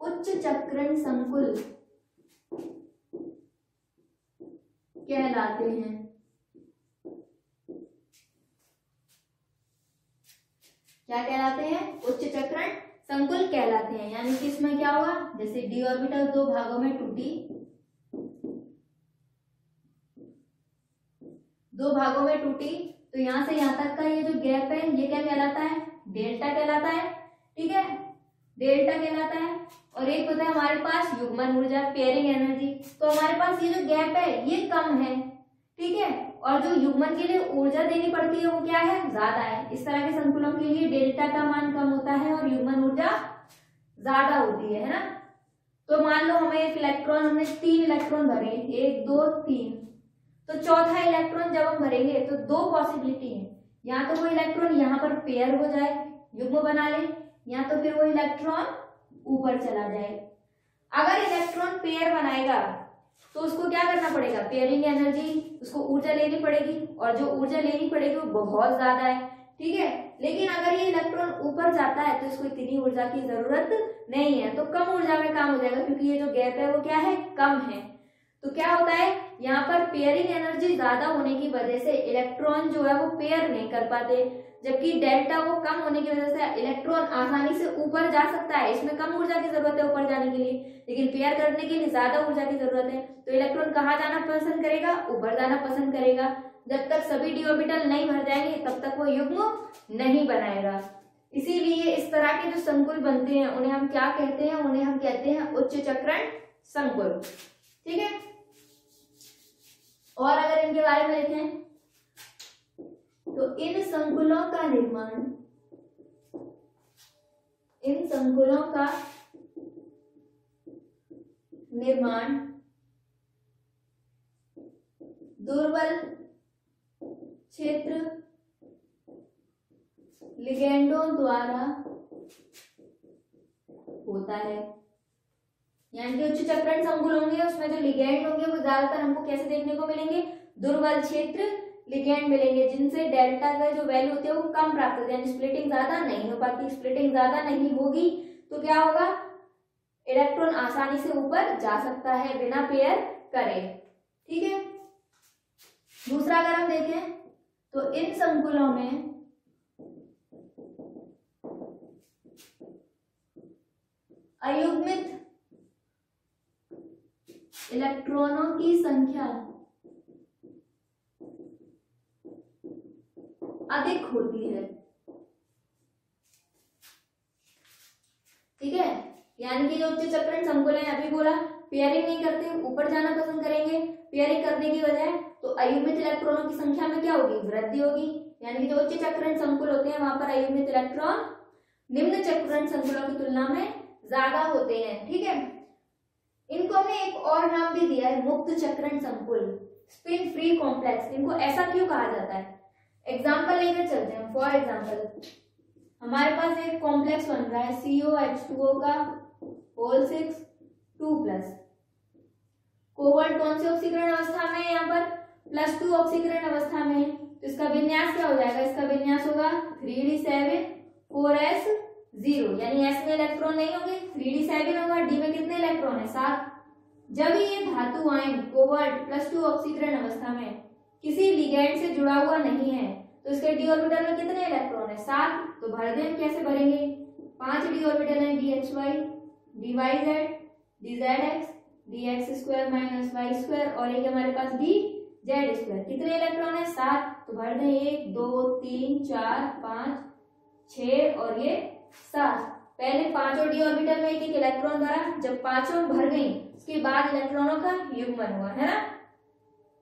उच्च चक्रण संकुल कहलाते हैं। क्या कहलाते हैं? उच्च चक्रण संकुल कहलाते हैं। यानी कि इसमें क्या हुआ? जैसे डी ऑर्बिटल दो भागों में टूटी। दो भागों में टूटी। तो यहाँ से यहाँ तक का ये जो गैप है, ये क्या कहलाता है? डेल्टा कहलाता है, ठीक है? डेल्टा कहलाता है, और एक होता है हमारे पास युग्मन ऊर्जा पेयरिंग एनर्जी तो हमारे पास ये जो गैप है, ये कम है, ठीक है? और जो युग्मन के लिए ऊर्जा देनी पड़ती है, वो क्या है? ज़्यादा है। इस तरह के संकुलों के लिए डेल्टा का मान कम होता है और युग्मन ऊर्जा ज़्यादा होती है ना? तो मान लो हमें एक इलेक्ट्रॉन हमने तीन इलेक्ट्रॉन भरे, एक, दो, तीन। तो चौथा इलेक्ट्रॉन जब हम भरेंगे तो दो पॉसिबिलिटी है। या तो वो इलेक्ट्रॉन यहाँ पर पेयर हो जाए, युग्म बना ले, या तो फिर वो इलेक्ट्रॉन ऊपर चला जाए। अगर इलेक्ट्रॉन पेयर बनाएगा तो उसको क्या करना पड़ेगा? पेयरिंग एनर्जी उसको ऊर्जा लेनी पड़ेगी, और जो ऊर्जा लेनी पड़ेगी वो बहुत ज़्यादा है, ठीक है? लेकिन अगर ये इलेक्ट्रॉन ऊपर जाता है तो इसको इतनी ऊर्जा की ज़रूरत नहीं है तो कम ऊर्जा में काम हो जाएगा, क्योंकि ये जो गैप है वो क्या है? कम है। तो क्या होता है, यहाँ पर पेयरिंग एनर्जी ज़्यादा होने की वजह से इलेक्ट्रॉन जो है वो पेयर नहीं कर पाते, जबकि डेल्टा वो कम होने की वजह से इलेक्ट्रॉन आसानी से ऊपर जा सकता है। इसमें कम ऊर्जा की ज़रूरत है ऊपर जाने के लिए, लेकिन पेयर करने के लिए ज़्यादा ऊर्जा की ज़रूरत है। तो इलेक्ट्रॉन कहाँ जाना पसंद करेगा? ऊपर जाना पसंद करेगा। जब तक सभी डी ऑर्बिटल नहीं भर जाएँगे, तब तक वो युग्म नहीं बनाएगा। इसीलिए इस तरह के जो संकुल बनते हैं, उन्हें हम क्या कहते हैं? उन्हें हम कहते हैं उच्च चक्रण संकुल। ठीक है? और अगर इनके बारे में देखें तो इन संकुलों का निर्माण, इन संकुलों का निर्माण दुर्बल क्षेत्र लिगेंडों द्वारा होता है। यानी कि उच्च चक्रण संकुल होंगे, उसमें जो लिगेंड होंगे, वो ज़्यादातर हमको कैसे देखने को मिलेंगे? दुर्बल क्षेत्र लिगेंड मिलेंगे, जिनसे डेल्टा का जो वैल्यू होती है वो कम प्राप्त होती है। स्प्लिटिंग ज़्यादा नहीं हो पाती स्प्लिटिंग ज़्यादा नहीं होगी तो क्या होगा? इलेक्ट्रॉन आसानी से ऊपर जा सकता है, बिना पेयर करे। ठीक है? दूसरा अगर हम देखें तो इन संकुलों में अयुग्मित इलेक्ट्रॉनों की संख्या। अधिक होती है। ठीक है? यानी कि जो उच्च चक्रण संकुल है, अभी बोला पेयरिंग नहीं करते, ऊपर जाना पसंद करेंगे। पेयरिंग करने की वजह तो अयुग्मित इलेक्ट्रॉनों की संख्या में क्या होगी? वृद्धि होगी। यानी कि जो उच्च चक्रण संकुल होते हैं, वहाँ पर अयुग्मित इलेक्ट्रॉन निम्न चक्रण संकुलों की तुलना में ज़्यादा होते हैं। ठीक है? इनको हमने एक और नाम भी दिया है, मुक्त चक्रण संकुल स्पिन फ्री कॉम्प्लेक्स इनको ऐसा क्यों कहा जाता है? एग्ज़ाम्पल लेकर चलते हैं। फॉर एग्ज़ाम्पल हमारे पास एक कॉम्प्लेक्स बन रहा है सीओ एच टू ओ का whole six two plus cobalt कौन सी ऑक्सीकरण अवस्था में है यहाँ पर? प्लस टू ऑक्सीकरण अवस्था में तो इसका विन्यास क्या हो जाएगा? इसका विन्यास होगा three D seven four S zero यानी एस में इलेक्ट्रॉन नहीं होंगे। थ्री डी सेवन होगा डी में कितने इलेक्ट्रॉन है? सात। जब ये धातु आयन कोवर्ट प्लस टू ऑक्सीकरण अवस्था में, किसी लिगेंड से जुड़ा हुआ नहीं है तो इसके डी ऑर्बिटल में कितने इलेक्ट्रॉन है? सात। तो भर दें कैसे भरेंगे? पाँच डी ऑर्बिटल है D X Y D Y Z D Z X D X square minus Y square और एक हमारे पास डी जेड स्क्वायर कितने इलेक्ट्रॉन है? सात। तो भर दें एक, दो, तीन, चार, पाँच छ और ये सात पहले पाँचों डी ऑर्बिटल में एक एक इलेक्ट्रॉन भरा जब पाँचों भर गई, उसके बाद इलेक्ट्रॉनों का युग्मन हुआ, है ना?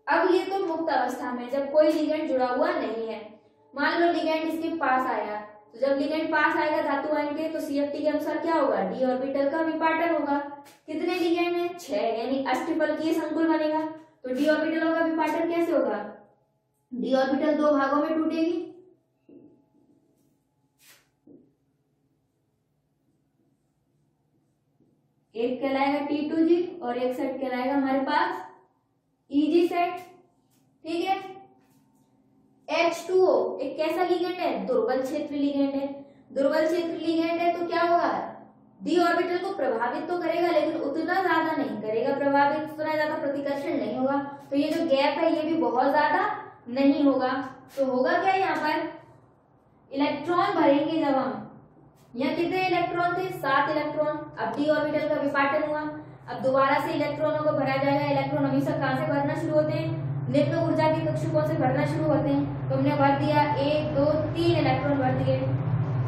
अब ये तो मुक्त अवस्था में जब कोई लिगेंड जुड़ा हुआ नहीं है। मान लो लिगेंड इसके पास आया तो जब लिगेंड पास आएगा धातु आयन के तो सीएफटी के अनुसार क्या होगा? डी ऑर्बिटल का विपाटन होगा। कितने लिगेंड है? छह, यानी अष्टफल की संकुल बनेगा। तो डी ऑर्बिटलों का विपाटन कैसे होगा? डी ऑर्बिटल दो भागों में टूटेगी। एक कहलाएगा टी टू जी और एक सेट कहलाएगा हमारे पास ईजी सेट ठीक है? एच टू ओ एक कैसा लिगेंड है? दुर्बल क्षेत्र लिगेंड है। दुर्बल क्षेत्र लिगेंड है तो क्या होगा? डी ऑर्बिटल को प्रभावित तो करेगा, लेकिन उतना ज़्यादा नहीं करेगा प्रभावित, उतना ज़्यादा प्रतिकर्षण नहीं होगा। तो ये जो गैप है, ये भी बहुत ज़्यादा नहीं होगा। तो होगा क्या यहाँ पर? इलेक्ट्रॉन भरेंगे जब हम यहाँ कितने इलेक्ट्रॉन थे? सात इलेक्ट्रॉन अब डी ऑर्बिटल का विपाटन हुआ। अब दोबारा से इलेक्ट्रॉनों को भरा जाएगा इलेक्ट्रॉन हमेशा कहाँ से भरना शुरू होते हैं? निम्न ऊर्जा के कक्षकों से भरना शुरू होते हैं। तो हमने भर दिया। एक, दो, तीन इलेक्ट्रॉन भर दिए।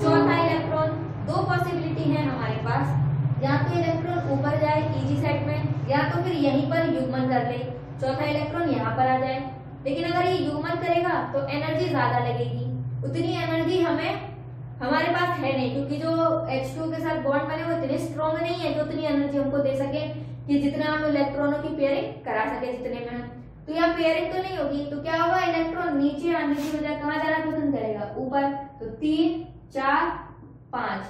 चौथा इलेक्ट्रॉन दो पॉसिबिलिटी है हमारे पास। या तो इलेक्ट्रॉन ऊपर जाए ईजी सेट में, या तो फिर यहीं पर युग्मन कर ले। चौथा इलेक्ट्रॉन यहाँ पर आ जाए। लेकिन अगर ये युग्मन करेगा तो एनर्जी ज़्यादा लगेगी। उतनी एनर्जी हमें हमारे पास है नहीं, क्योंकि जो H2 के साथ बॉन्ड बने वो इतने स्ट्रॉन्ग नहीं है तो उतनी एनर्जी हमको दे सके कि जितना हम इलेक्ट्रॉनों की पेयरिंग करा सके जितने में तो यहाँ पेयरिंग तो नहीं होगी तो क्या होगा? इलेक्ट्रॉन नीचे आने की बजाय कहाँ जाना पसंद करेगा? ऊपर। तो तीन, चार, पाँच।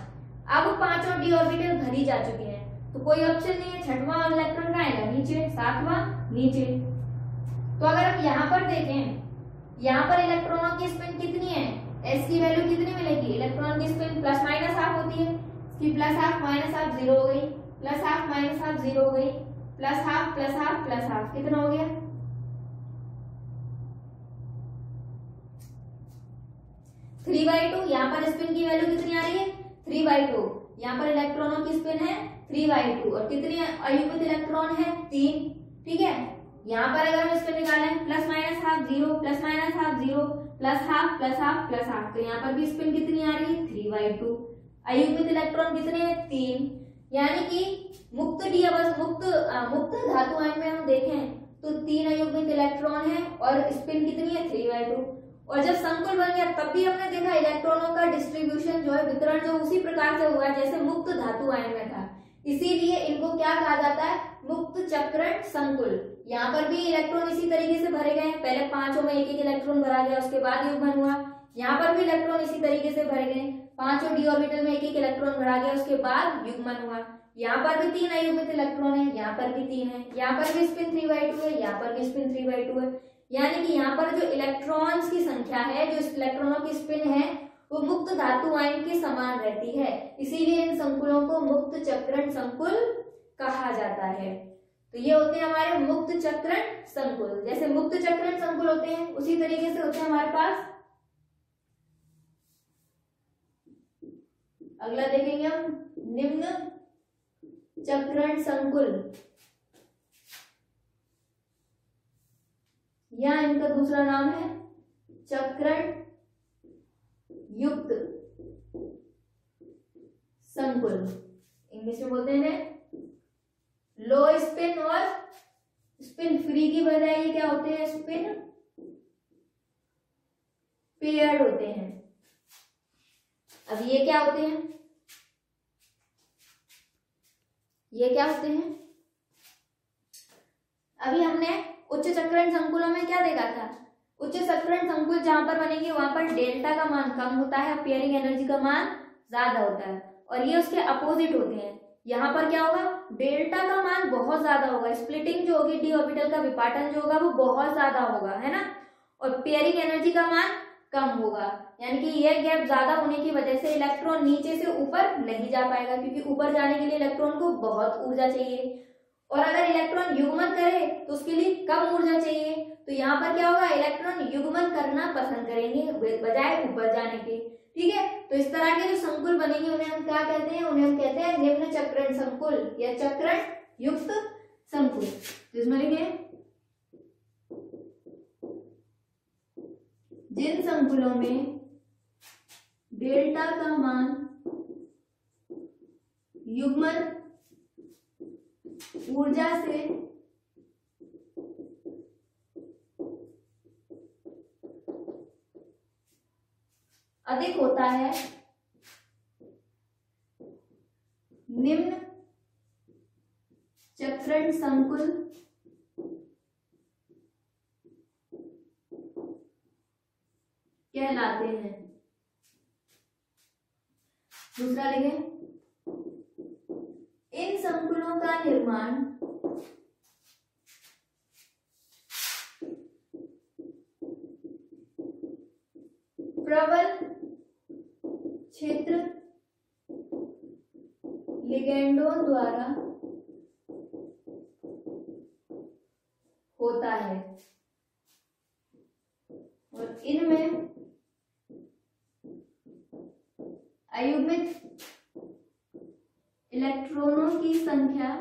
अब पाँचों डी ऑर्बिटल भरी जा चुके हैं। तो कोई ऑप्शन नहीं है, छठवां इलेक्ट्रॉन का आएगा नीचे, सातवां, नीचे। तो अगर हम यहाँ पर देखें, यहाँ पर इलेक्ट्रॉनों की स्पिन कितनी है? एस की वैल्यू कितनी मिलेगी? इलेक्ट्रॉन की स्पिन प्लस माइनस हाफ़ होती है। इसकी plus half minus half zero हो गई। Plus half minus half zero हो गई। Plus half plus half plus half कितना हो गया? थ्री बाई टू यहाँ पर स्पिन की वैल्यू कितनी आ रही है? थ्री बाई टू यहाँ पर इलेक्ट्रॉनों की स्पिन है थ्री बाई टू और कितनी अयुग्मित इलेक्ट्रॉन है? तीन। ठीक है? यहाँ पर अगर हम स्पिन निकालें plus minus half zero plus minus half zero plus half plus half plus half. तो यहाँ पर भी स्पिन कितनी आ रही है? थ्री बाई टू अयुग्मित इलेक्ट्रॉन कितने हैं? तीन यानी कि मुक्त डी मुक्त मुक्त धातु आयन में हम देखें तो तीन अयुग्मित इलेक्ट्रॉन है और स्पिन कितनी है? थ्री बाई टू और जब संकुल बन गया, तब भी हमने देखा इलेक्ट्रॉनों का डिस्ट्रीब्यूशन जो है, वितरण जो उसी प्रकार से हुआ जैसे मुक्त धातु आयन में था। इसीलिए इनको क्या कहा जाता है? मुक्त चक्रण संकुल। यहाँ पर भी इलेक्ट्रॉन इसी तरीके से भरे गए पहले पाँचों में एक एक इलेक्ट्रॉन भरा गया, उसके बाद युग्मन हुआ। यहाँ पर भी इलेक्ट्रॉन इसी तरीके से भरे गए पाँचों डी ऑर्बिटल में एक एक इलेक्ट्रॉन भरा गया, उसके बाद युग्मन हुआ। यहाँ पर भी तीन अयुग्मित इलेक्ट्रॉन है, यहाँ पर भी तीन है। यहाँ पर भी स्पिन थ्री बाई टू है, यहाँ पर भी स्पिन थ्री बाई टू है। यानी कि यहाँ पर जो इलेक्ट्रॉन्स की संख्या है, जो इलेक्ट्रॉनों की स्पिन है वो मुक्त धातु आयन के समान रहती है। इसीलिए इन संकुलों को मुक्त चक्रण संकुल कहा जाता है। तो ये होते हैं हमारे मुक्त चक्रण संकुल। जैसे मुक्त चक्रण संकुल होते हैं, उसी तरीके से होते हैं हमारे पास। अगला देखेंगे हम, निम्न चक्रण संकुल। या इनका दूसरा नाम है चक्रण युक्त संकुल। इंग्लिश में बोलते हैं लो स्पिन और स्पिन फ्री की बजाय ये क्या होते हैं? स्पिन पेयर्ड होते हैं। अब ये क्या होते हैं? ये क्या होते हैं? अभी हमने उच्च चक्रण संकुलों में क्या देखा था? उच्च सत्करण संकुल जहाँ पर बनेगी, वहाँ पर डेल्टा का मान कम होता है पेयरिंग एनर्जी का मान ज़्यादा होता है। और ये उसके अपोजिट होते हैं। यहाँ पर क्या होगा? डेल्टा का मान बहुत ज़्यादा होगा। स्प्लिटिंग जो होगी डी ऑर्बिटल का, विपाटन जो होगा, वो बहुत ज़्यादा होगा, है ना? और पेयरिंग एनर्जी का मान कम होगा। यानी कि यह गैप ज़्यादा होने की वजह से इलेक्ट्रॉन नीचे से ऊपर नहीं जा पाएगा, क्योंकि ऊपर जाने के लिए इलेक्ट्रॉन को बहुत ऊर्जा चाहिए। और अगर इलेक्ट्रॉन युग्मन करे तो उसके लिए कम ऊर्जा चाहिए। तो यहाँ पर क्या होगा? इलेक्ट्रॉन युग्मन करना पसंद करेंगे बजाय ऊपर जाने के। ठीक है? तो इस तरह के जो संकुल बनेंगे, उन्हें हम क्या कहते हैं? उन्हें हम कहते हैं निम्न चक्रण संकुल या चक्रण युक्त संकुल। तो इसमें लिखे, जिन संकुलों में डेल्टा का मान युग्मन ऊर्जा से अधिक होता है। निम्न चक्रण संकुल। कहलाते हैं। दूसरा लिखे। इन संकुलों का निर्माण प्रबल क्षेत्र लिगेंडों द्वारा होता है और इनमें अयुग्मित इलेक्ट्रॉनों की संख्या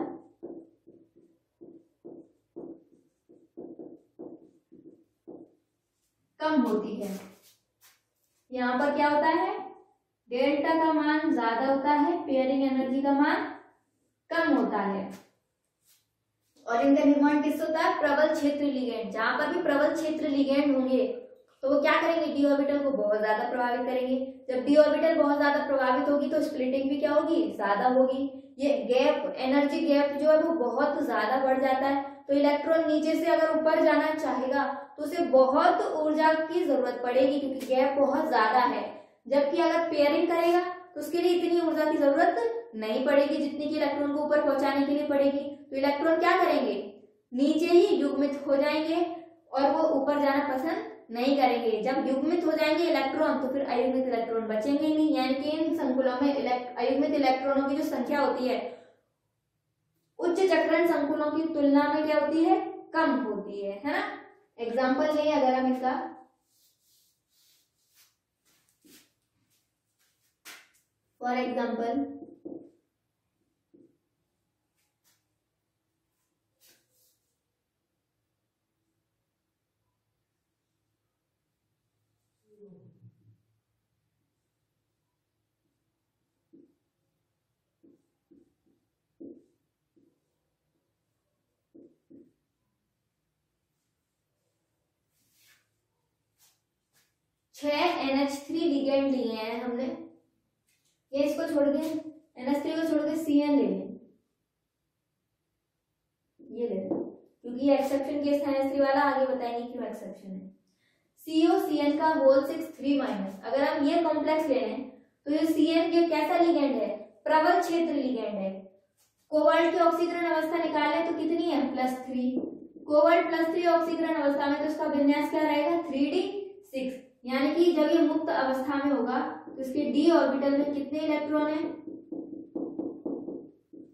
कम होती है यहाँ पर क्या होता है डेल्टा का मान ज़्यादा होता है पेयरिंग एनर्जी का मान कम होता है। और इनका निर्माण किससे होता है? प्रबल क्षेत्र लिगेंड। जहाँ पर भी प्रबल क्षेत्र लिगेंड होंगे तो वो क्या करेंगे? डी ऑर्बिटल को बहुत ज़्यादा प्रभावित करेंगे। जब डी ऑर्बिटल बहुत ज़्यादा प्रभावित होगी तो स्प्लिटिंग भी क्या होगी? ज़्यादा होगी। ये गैप एनर्जी गैप जो है, वो बहुत ज़्यादा बढ़ जाता है। तो इलेक्ट्रॉन नीचे से अगर ऊपर जाना चाहेगा तो उसे बहुत ऊर्जा की ज़रूरत पड़ेगी, क्योंकि गैप बहुत ज़्यादा है। जबकि अगर पेयरिंग करेगा तो उसके लिए इतनी ऊर्जा की ज़रूरत नहीं पड़ेगी जितनी की इलेक्ट्रॉन को ऊपर पहुँचाने के लिए पड़ेगी। तो इलेक्ट्रॉन क्या करेंगे? नीचे ही युग्मित हो जाएँगे और वो ऊपर जाना पसंद नहीं करेंगे। जब युग्मित हो जाएँगे इलेक्ट्रॉन तो फिर अयुग्मित इलेक्ट्रॉन बचेंगे नहीं। यानी कि इन संकुलों में अयुग्मित इलेक्ट्रॉनों की जो संख्या होती है, उच्च चक्रण संकुलों की तुलना में क्या होती है? कम होती है है ना? एग्ज़ाम्पल लें अगर हम इसका। फॉर एग्ज़ाम्पल छह थ्री लिगेंड लिए हैं हमने। ये इसको छोड़ के एच थ्री को छोड़ के सी एन ले लें ये ले क्योंकि एक्सेप्शन केस था थ्री वाला, आगे बताएँगे क्यों एक्सेप्शन है। सीओ सी एन का होल सिक्स थ्री माइनस अगर हम ये कॉम्प्लेक्स ले लें तो ये सी एन ये कैसा लिगेंड है? प्रबल क्षेत्र लिगेंड है। कोवाल्ट की ऑक्सीकरण अवस्था निकाले तो कितनी है? Plus three cobalt plus three ऑक्सीकरण अवस्था में तो उसका विन्यास क्या रहेगा? थ्री डी यानी कि जब ये मुक्त अवस्था में होगा तो इसके डी ऑर्बिटल में कितने इलेक्ट्रॉन है?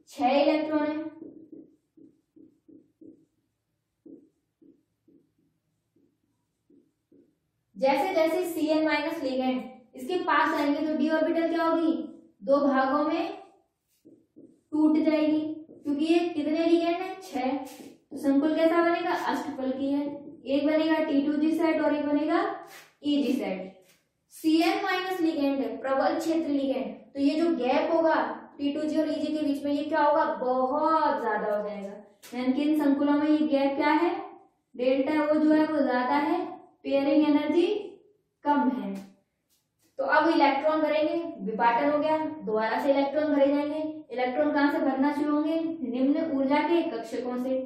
छह इलेक्ट्रॉन है। जैसे जैसे सी एन माइनस लिगेंड इसके पास आएँगे तो डी ऑर्बिटल क्या होगी? दो भागों में टूट जाएगी, क्योंकि ये कितने लिगेंड है? छह। तो संकुल कैसा बनेगा? अष्टफल की है। एक बनेगा टी टू जी सेट और एक बनेगा E G set C N minus ligand प्रबल क्षेत्र लिगेंड तो ये जो गैप होगा टी टू जी और ईजी के बीच में ये क्या होगा? बहुत ज़्यादा हो जाएगा. यानी कि संकुलों में ये गैप क्या है? डेल्टा वो जो है, वो ज़्यादा है. पेयरिंग एनर्जी कम है. तो अब इलेक्ट्रॉन भरेंगे. विपाटन हो गया. दोबारा से इलेक्ट्रॉन भरे जाएँगे. इलेक्ट्रॉन कहाँ से भरना शुरू होंगे? निम्न ऊर्जा के कक्षकों से.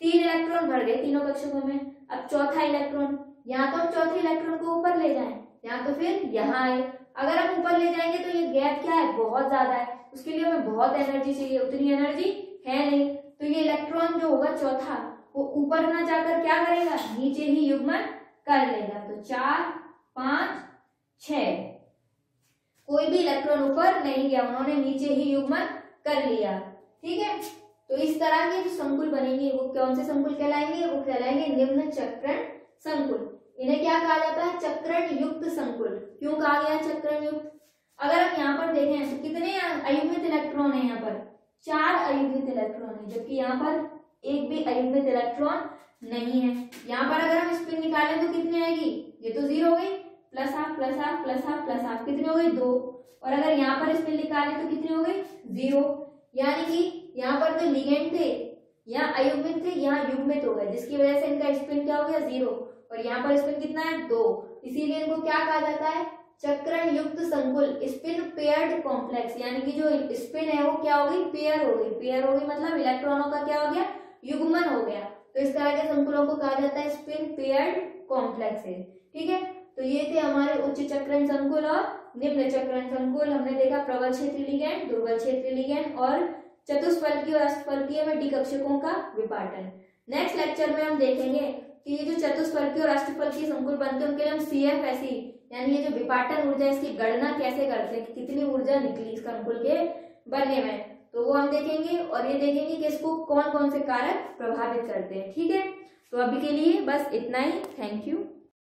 तीन इलेक्ट्रॉन भर गए तीनों कक्षकों में. अब चौथा इलेक्ट्रॉन यहाँ तो हम चौथे इलेक्ट्रॉन को ऊपर ले जाएँ, या तो फिर यहाँ आए। अगर हम ऊपर ले जाएँगे तो ये गैप क्या है? बहुत ज़्यादा है। उसके लिए हमें बहुत एनर्जी चाहिए। उतनी एनर्जी है नहीं। तो ये इलेक्ट्रॉन जो होगा चौथा, वो ऊपर ना जाकर क्या करेगा? नीचे ही युग्मन कर लेगा। तो चार, पाँच छ कोई भी इलेक्ट्रॉन ऊपर नहीं गया। उन्होंने नीचे ही युग्मन कर लिया। ठीक है? तो इस तरह के जो संकुल बनेंगे, वो कौन से संकुल कहलाएँगे? वो कहलाएँगे निम्न चक्रण संकुल। इन्हें क्या कहा जाता है? चक्रण युक्त संकुल। क्यों कहा गया चक्रण युक्त अगर हम यहाँ पर देखें तो कितने अयुग्मित इलेक्ट्रॉन है यहाँ पर? चार अयुग्मित इलेक्ट्रॉन है, जबकि यहाँ पर एक भी अयुग्मित इलेक्ट्रॉन नहीं है। यहाँ पर अगर हम स्पिन निकालें तो कितनी आएगी? ये तो ज़ीरो हो गई। Plus half plus half plus half plus half. कितनी हो गई दो। और अगर यहाँ पर स्पिन निकालें तो कितनी हो गई ज़ीरो। यानी कि यहाँ पर जो लिगेंड थे, यहाँ अयुग्मित थे, यहाँ युग्मित हो गए, जिसकी वजह से इनका स्पिन क्या हो गया? ज़ीरो। और यहाँ पर स्पिन कितना है? दो। इसीलिए इनको क्या कहा जाता है? चक्रण युक्त संकुल स्पिन पेयर्ड कॉम्प्लेक्स यानी कि जो स्पिन है वो क्या हो गई? पेयर हो गई। पेयर हो गई मतलब इलेक्ट्रॉनों का क्या हो गया? युग्मन हो गया। तो इस तरह के संकुलों को कहा जाता है स्पिन पेयर्ड कॉम्प्लेक्स ठीक है? तो ये थे हमारे उच्च चक्रण संकुल और निम्न चक्रण संकुल। हमने देखा प्रबल क्षेत्र लिगेंड दुर्बल क्षेत्र लिगेंड और चतुष्फलकीय और अष्टफलकीय में डी कक्षकों का विपाटन। नेक्स्ट लेक्चर में हम देखेंगे कि ये जो चतुष्फलकी और अष्टफलकी संकुल बनते हैं उनके लिए हम सी एफ़ ऐसी यानी ये जो विपाटन ऊर्जा इसकी गणना कैसे करते हैं? कितनी ऊर्जा निकली इस संकुल के बनने में? तो वो हम देखेंगे और ये देखेंगे कि इसको कौन कौन से कारक प्रभावित करते हैं, ठीक है? तो अभी के लिए बस इतना ही थैंक यू